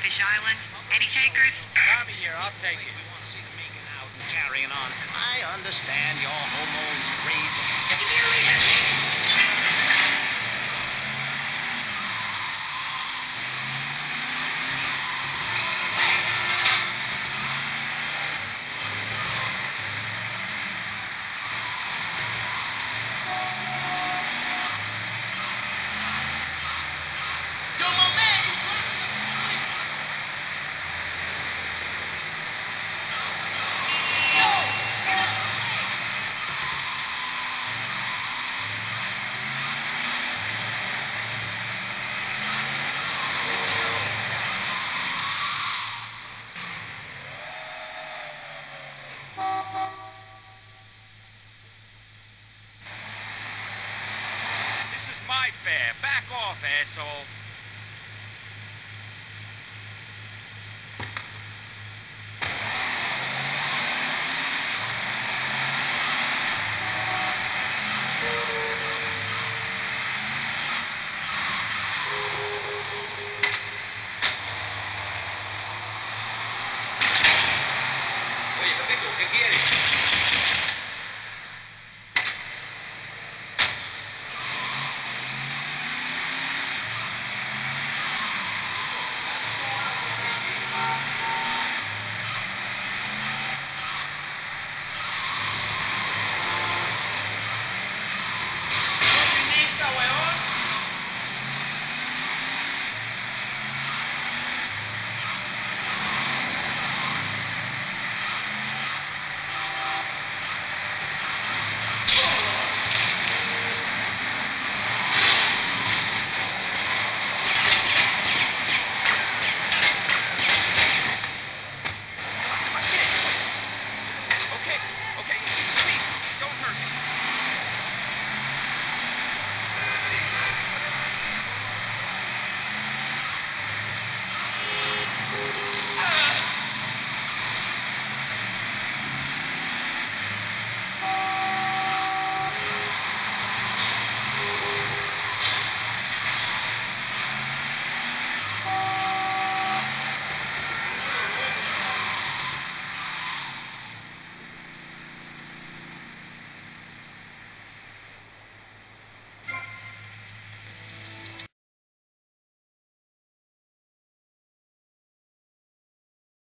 Fish Island. Any takers? Bobby here, I'll take it. We want to see them making out and carrying on. I understand your hormones raise. Is. Back off, asshole.